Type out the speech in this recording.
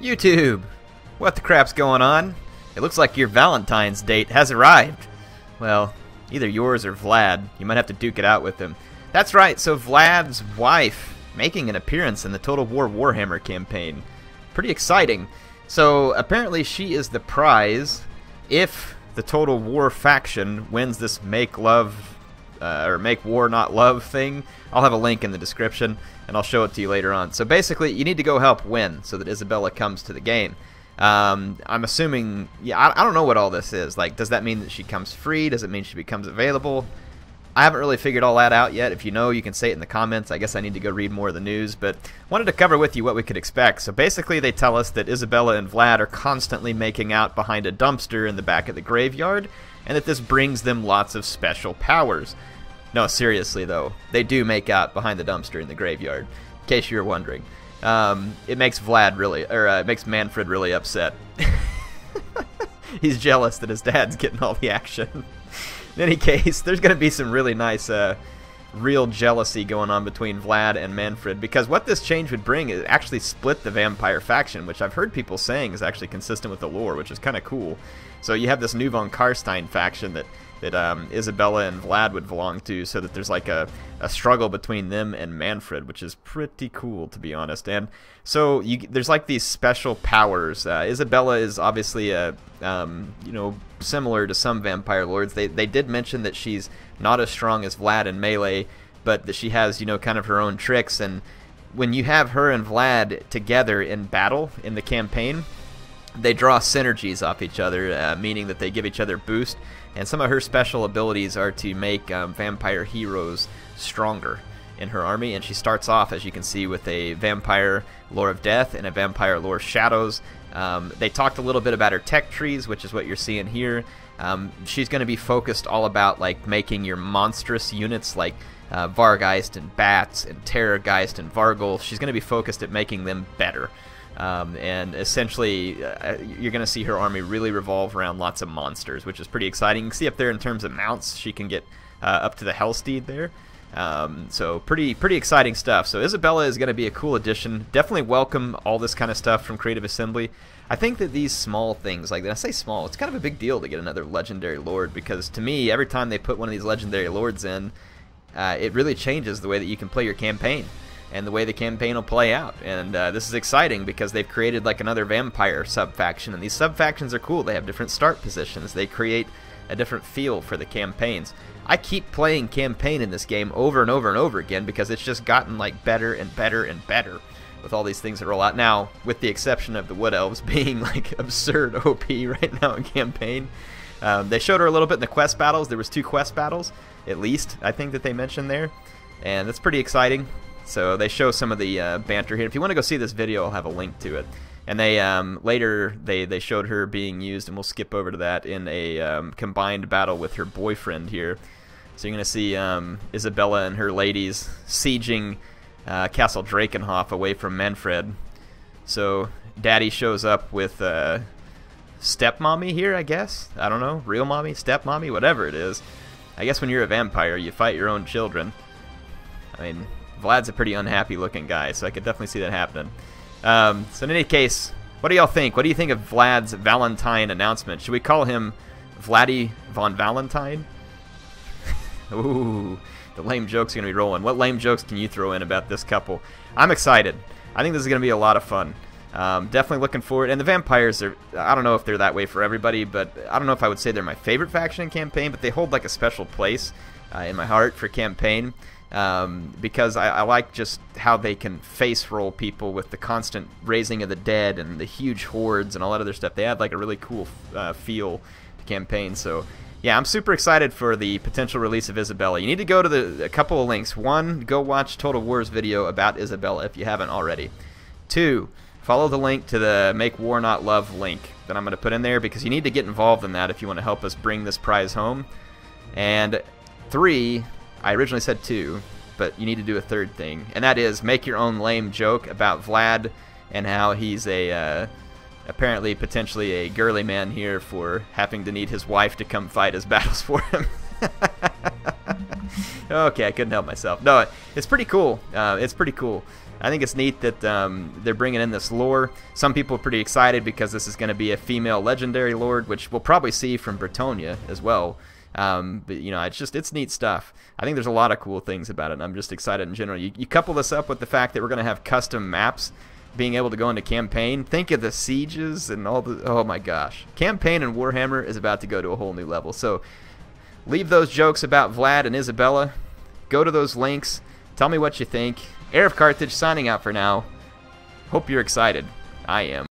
YouTube! What the crap's going on? It looks like your Valentine's date has arrived. Well, either yours or Vlad. You might have to duke it out with him. That's right, so Vlad's wife making an appearance in the Total War Warhammer campaign. Pretty exciting. So apparently she is the prize if the Total War faction wins this make love uh, or make war not love thing. I'll have a link in the description and I'll show it to you later on. So basically, you need to go help win so that Isabella comes to the game. Um, I'm assuming, yeah, I, I don't know what all this is. Like, does that mean that she comes free? Does it mean she becomes available? I haven't really figured all that out yet. If you know, you can say it in the comments. I guess I need to go read more of the news, but wanted to cover with you what we could expect. So basically, they tell us that Isabella and Vlad are constantly making out behind a dumpster in the back of the graveyard, and that this brings them lots of special powers. No, seriously though, they do make out behind the dumpster in the graveyard. In case you were wondering, um, it makes Vlad really, or uh, it makes Manfred really upset. He's jealous that his dad's getting all the action. in any case, there's going to be some really nice, uh, real jealousy going on between Vlad and Manfred because what this change would bring is actually split the vampire faction, which I've heard people saying is actually consistent with the lore, which is kind of cool. So you have this new von Carstein faction that that um, Isabella and Vlad would belong to, so that there's like a, a struggle between them and Manfred, which is pretty cool to be honest. And so you, there's like these special powers. Uh, Isabella is obviously a um, you know similar to some vampire lords. They they did mention that she's not as strong as Vlad in melee, but that she has you know kind of her own tricks. And when you have her and Vlad together in battle in the campaign, they draw synergies off each other, uh, meaning that they give each other boost. And some of her special abilities are to make um, vampire heroes stronger in her army. And she starts off, as you can see, with a vampire lore of death and a vampire lore of shadows. Um, they talked a little bit about her tech trees, which is what you're seeing here. Um, she's going to be focused all about like making your monstrous units like uh, Vargheist and Bats and Terrorgeist and Varghulf. She's going to be focused at making them better. Um, and essentially, uh, you're going to see her army really revolve around lots of monsters, which is pretty exciting. You can see up there in terms of mounts, she can get uh, up to the Hellsteed there. Um, so pretty pretty exciting stuff. So Isabella is going to be a cool addition. Definitely welcome all this kind of stuff from Creative Assembly. I think that these small things, like when I say small, it's kind of a big deal to get another legendary lord because to me, every time they put one of these legendary lords in, uh, it really changes the way that you can play your campaign and the way the campaign will play out. And uh, this is exciting because they've created like another vampire sub faction, and these sub factions are cool. They have different start positions. They create a different feel for the campaigns. I keep playing campaign in this game over and over and over again because it's just gotten like better and better and better with all these things that roll out. Now, with the exception of the Wood Elves being like absurd OP right now in campaign. Um, they showed her a little bit in the quest battles. There was two quest battles, at least, I think that they mentioned there. And that's pretty exciting. So they show some of the uh, banter here. If you want to go see this video, I'll have a link to it. And they um, later they they showed her being used, and we'll skip over to that in a um, combined battle with her boyfriend here. So you're gonna see um, Isabella and her ladies sieging uh, Castle Drakenhof away from Manfred. So Daddy shows up with uh, stepmommy here, I guess. I don't know, real mommy, stepmommy, whatever it is. I guess when you're a vampire, you fight your own children. I mean, Vlad's a pretty unhappy looking guy, so I could definitely see that happening. Um, so in any case, what do y'all think? What do you think of Vlad's Valentine announcement? Should we call him Vladdy von Valentine? Ooh, the lame jokes are going to be rolling. What lame jokes can you throw in about this couple? I'm excited. I think this is going to be a lot of fun. Um, definitely looking forward. And the vampires are, I don't know if they're that way for everybody, but I don't know if I would say they're my favorite faction in campaign, but they hold like a special place uh, in my heart for campaign um, because I, I, like just how they can face roll people with the constant raising of the dead and the huge hordes and all that other stuff. They add like a really cool uh, feel to campaign. So yeah, I'm super excited for the potential release of Isabella. You need to go to the a couple of links. One, go watch Total War's video about Isabella if you haven't already. Two, follow the link to the Make War Not Love link that I'm going to put in there because you need to get involved in that if you want to help us bring this prize home. And three, I originally said two, but you need to do a third thing, and that is make your own lame joke about Vlad and how he's a uh, apparently potentially a girly man here for having to need his wife to come fight his battles for him. Okay, I couldn't help myself. No, it's pretty cool. Uh, it's pretty cool. I think it's neat that um, they're bringing in this lore. Some people are pretty excited because this is going to be a female legendary lord, which we'll probably see from Bretonnia as well. Um, but you know, it's just it's neat stuff. I think there's a lot of cool things about it. and I'm just excited in general. You, you couple this up with the fact that we're going to have custom maps, being able to go into campaign. Think of the sieges and all the. Oh my gosh, campaign and Warhammer is about to go to a whole new level. So leave those jokes about Vlad and Isabella. Go to those links. Tell me what you think. Heir of Carthage signing out for now. Hope you're excited. I am.